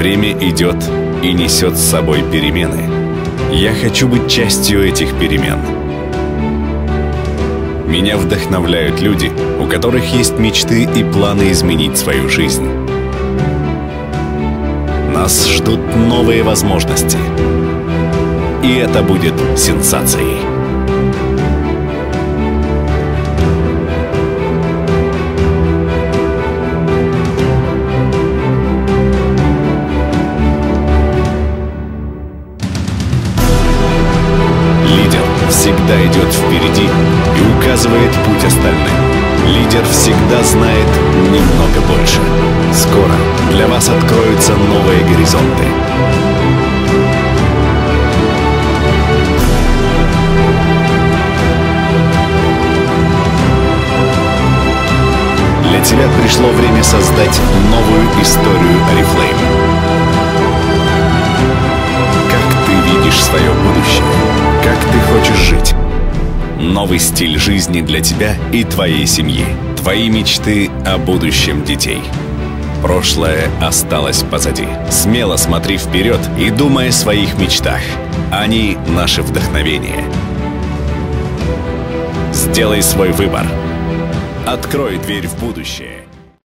Время идет и несет с собой перемены. Я хочу быть частью этих перемен. Меня вдохновляют люди, у которых есть мечты и планы изменить свою жизнь. Нас ждут новые возможности. И это будет сенсацией. Всегда идет впереди и указывает путь остальным. Лидер всегда знает немного больше. Скоро для вас откроются новые горизонты. Для тебя пришло время создать новую историю Oriflame. Как ты видишь свое будущее? Новый стиль жизни для тебя и твоей семьи. Твои мечты о будущем детей. Прошлое осталось позади. Смело смотри вперед и думай о своих мечтах. Они — наше вдохновение. Сделай свой выбор. Открой дверь в будущее.